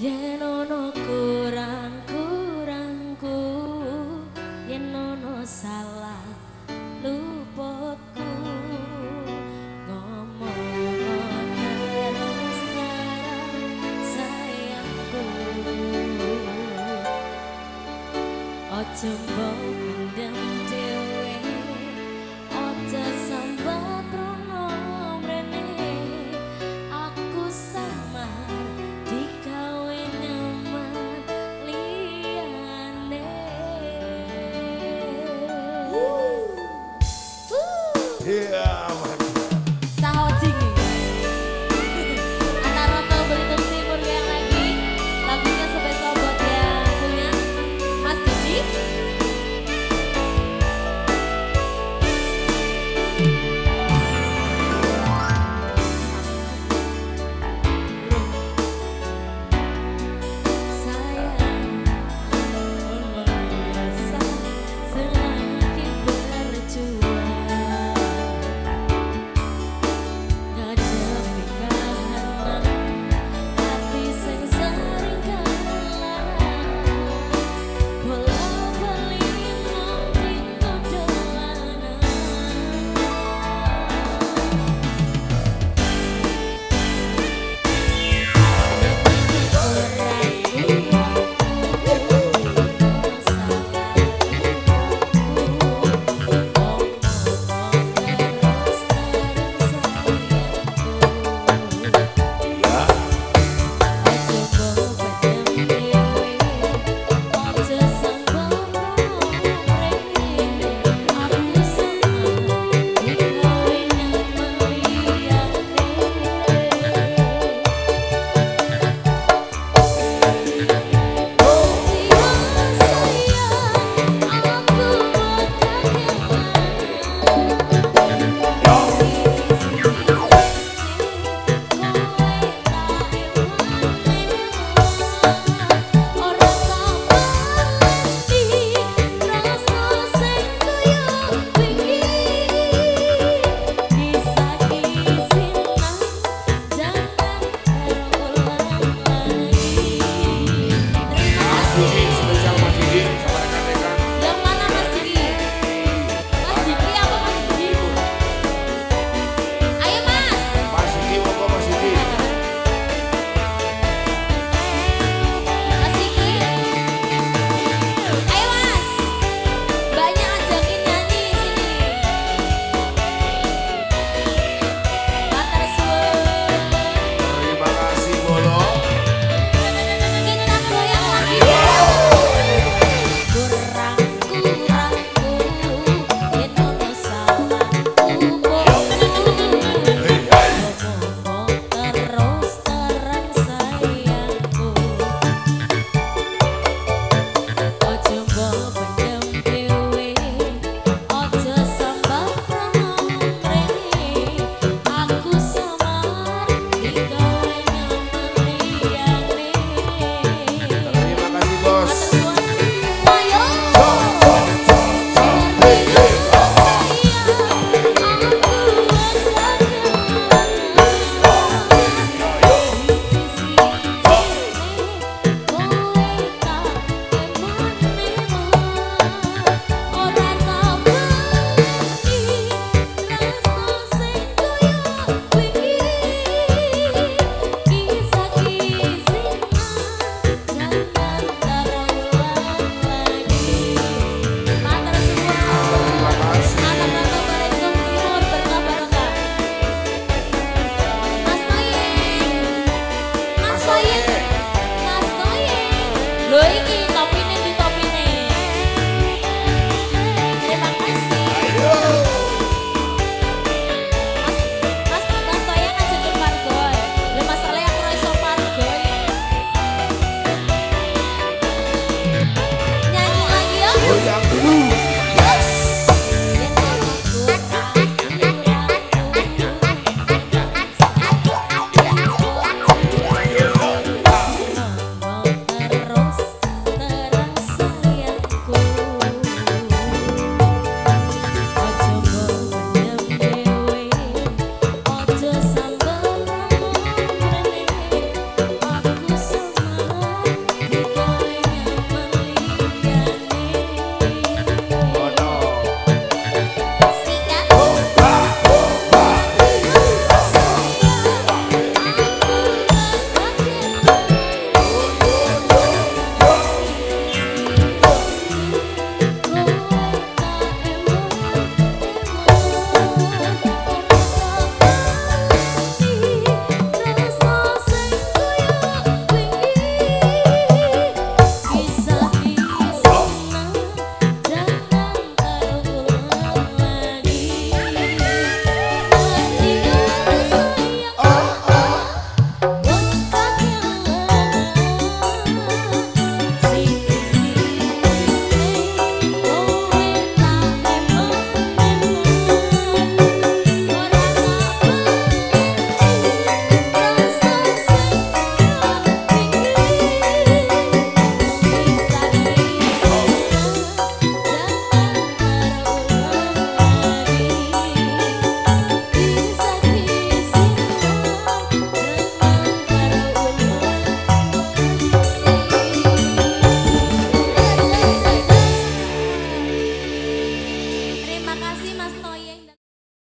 yen ono kurang kurangku yen ono salah luputku ngomong terang sayangku ojo Yeah.